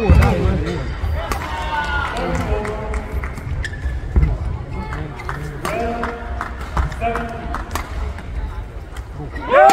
four. Yeah!